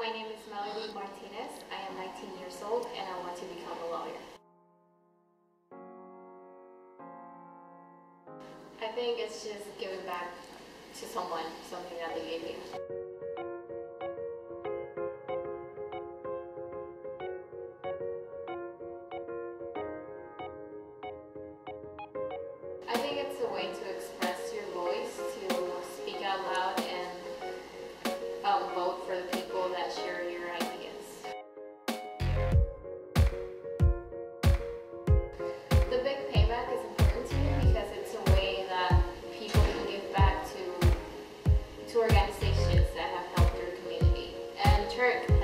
my name is Melody Martinez. I am 19 years old and I want to become a lawyer. I think it's just giving back to someone something that they gave you. I think it's a way to express your voice, to speak out loud and um, vote for the people that share your ideas. The big payback is important to me because it's a way that people can give back to to organizations that have helped their community. And TIRRC